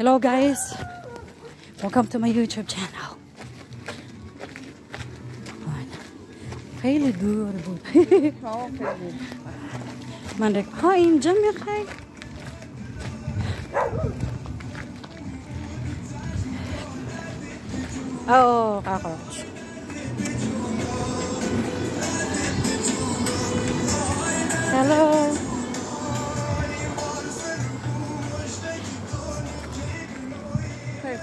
Hello guys, welcome to my YouTube channel. Hele dure boot. Man ik ga in gaan. Oh, ga. Hallo.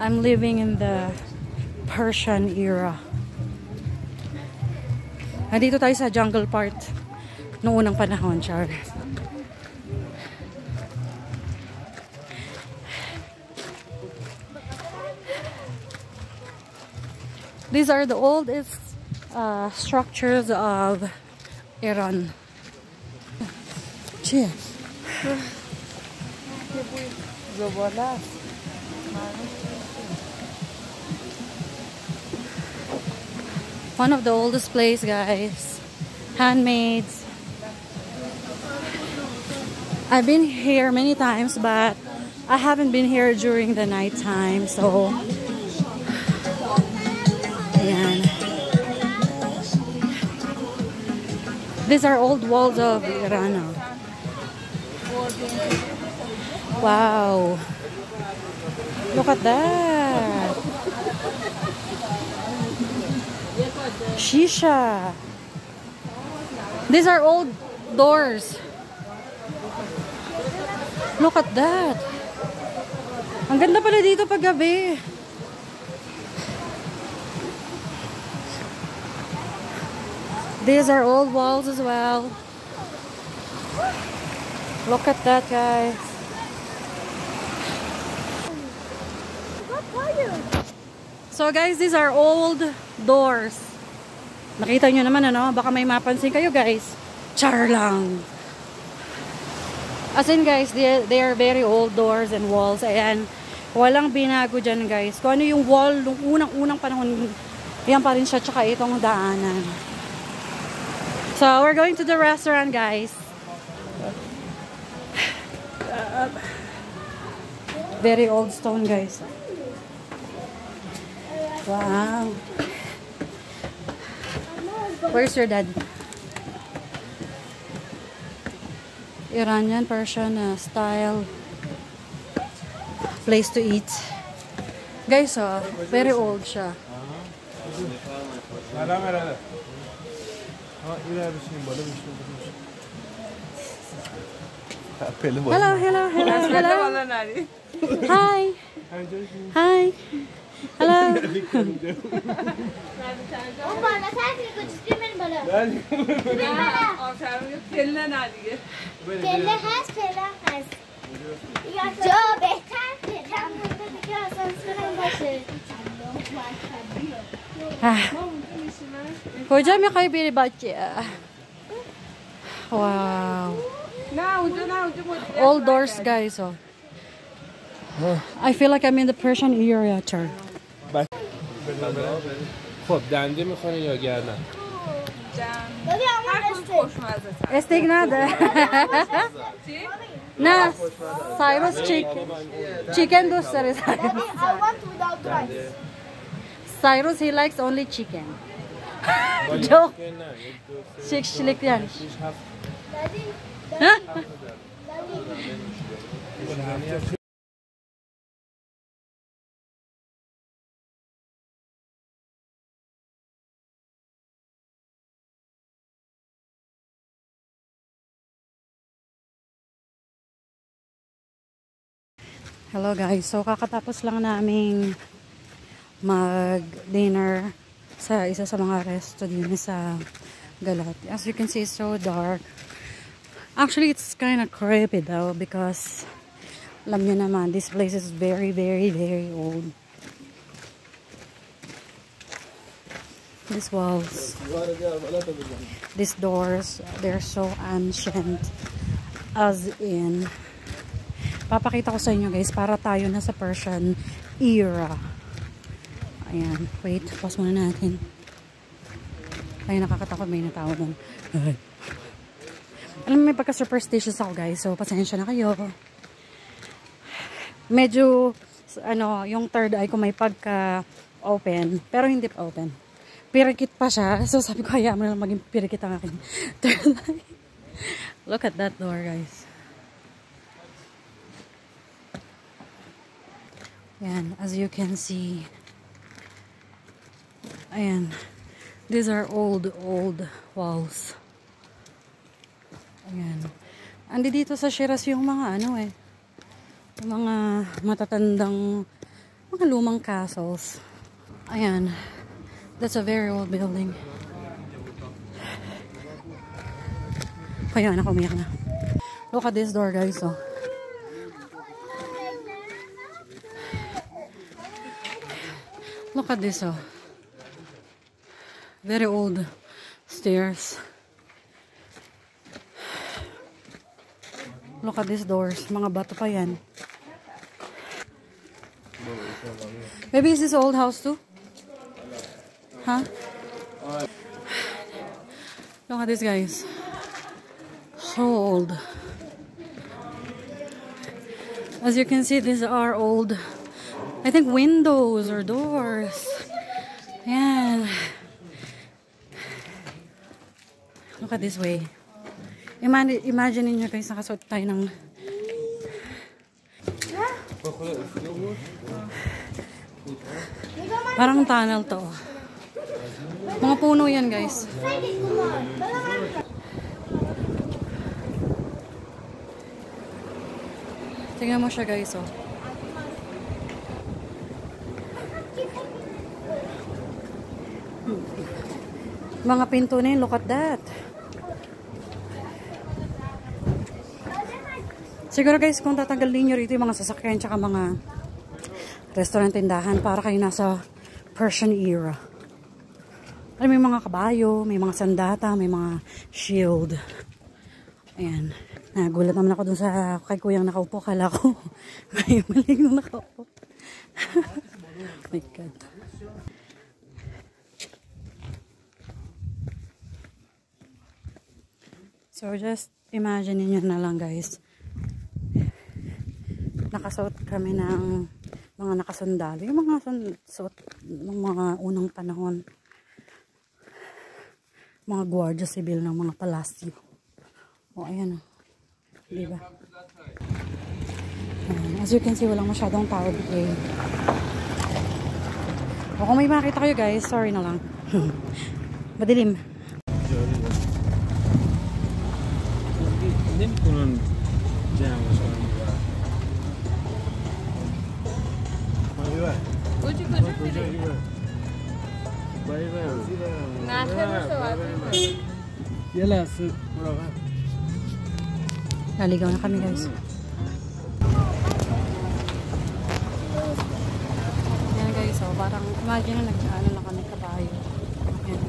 I'm living in the Persian era. Nandito tayo sa jungle part noong unang panahon, Char. These are the oldest uh, structures of Iran. چیه؟ زباله One of the oldest place, guys. Handmaids. I've been here many times, but I haven't been here during the night time, so. These are old walls of Iran. oh. Wow. Look at that. Shisha. These are old doors. Look at that. Ang ganda pala dito pag. These are old walls as well. Look at that, guys. So guys, these are old doors. Nakita nyo naman ano, baka may mapansin kayo guys. Char lang. As in guys, they, they are very old doors and walls. Ayan, walang binago dyan guys. Kung ano yung wall, nung unang-unang panahon, yan pa rin siya, tsaka itong daanan. So, we're going to the restaurant guys. Very old stone guys. Wow. Where's your dad? Iranian Persian uh, style place to eat. Guys, oh, very old siya. Hello, hello, hello, hello. Hi. Hi. Hello. آخرون پله ندیگه پله هست پله هست جا بهتر دیگه. کجا می‌خوای بری بچه Wow. نه اونجا نه اونجا All doors, guys. Oh. I feel like I'm in the Persian area, Char. خب دنده می‌خوانه یا گردن Estek nerede? Na, Cyrus chicken. Chicken dostları Cyrus. I want without rice. Cyrus he likes only chicken. Çok chicken yani. Ha? Hello guys, so kakatapos lang naming mag-dinner sa isa sa mga resto din sa Galat. As you can see, it's so dark. Actually, it's kind of creepy though because Alam niyo naman, this place is very, very, very old. These walls, these doors, they're so ancient. As in, papakita ko sa inyo guys, para tayo na sa Persian era. Ayan, wait, pause muna natin. Ay, nakakatakot, may natao doon. Alam mo, may pagka-superstitious ako guys, so pasensya na kayo. Medyo, ano, yung third eye ko may pagka-open, pero hindi pa open. Pirikit pa siya, so sabi ko, hayaan mo na lang maging pirikit ang aking third eye. Look at that door, guys. Yan, as you can see. Ayan. These are old, old walls. Ayan. Andi dito sa Shiraz yung mga ano eh. Yung mga matatandang mga lumang castles. Ayan. That's a very old building. Kaya anak, umiyak na. Look at this door, guys. Oh. Look at this, oh. Very old stairs. Look at these doors. Mga bato pa yan. Maybe is this old house too? Huh? Look at this, guys. So old. As you can see, these are old, I think, windows or doors. Yeah. Look at this way. Imagine, imagine niyo guys, nakasuot tayo ng parang tunnel to. Mga puno yan guys. Tingnan mo siya guys oh. Mga pinto na yun, look at that. Siguro guys, kung tatanggalin nyo rito yung mga sasakyan tsaka mga restaurant tindahan para kayo nasa Persian era. Alam, may mga kabayo, may mga sandata, may mga shield. Ayan. Nagulat naman ako dun sa kay kuyang nakaupo. Kala ko may maling nung nakaupo. my God. So just imagine niyo na lang guys. Nakasuot kami ng mga nakasundalo. Yung mga suot ng mga unang panahon. Mga gwardiya sibil ng mga palasyo. O ayan o. Diba? Ayan. As you can see, walang masyadong tao dito eh. O kung may makita kayo guys, sorry na lang. Madilim. نمیتونن جمعش کنن کجا کجا میری؟ نه خیلی صحبت یه لحظه مراقب Naligaw na kami guys. Yan guys, oh, parang imagine na nag-ano na kami kabayo. Yan.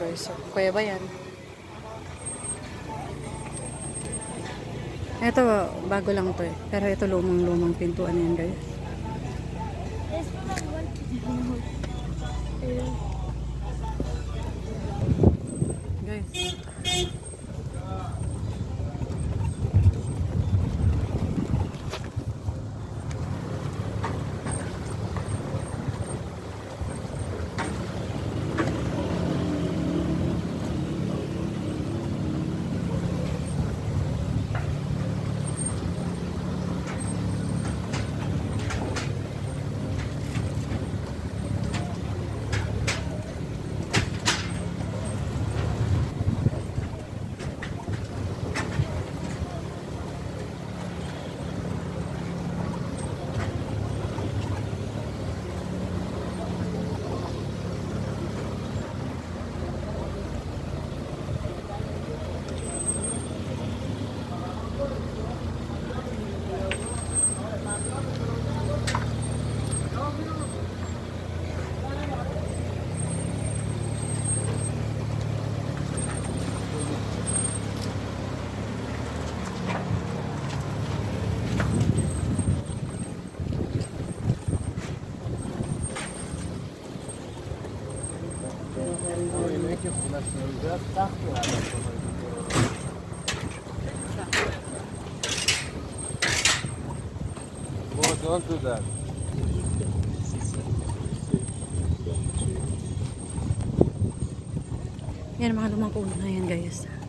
Guys. So, kuya ba yan? Ito, bago lang to eh. Pero ito lumang-lumang pintuan yan. Guys. против нас уже так Вот он. Yan mga lumang puno yan guys.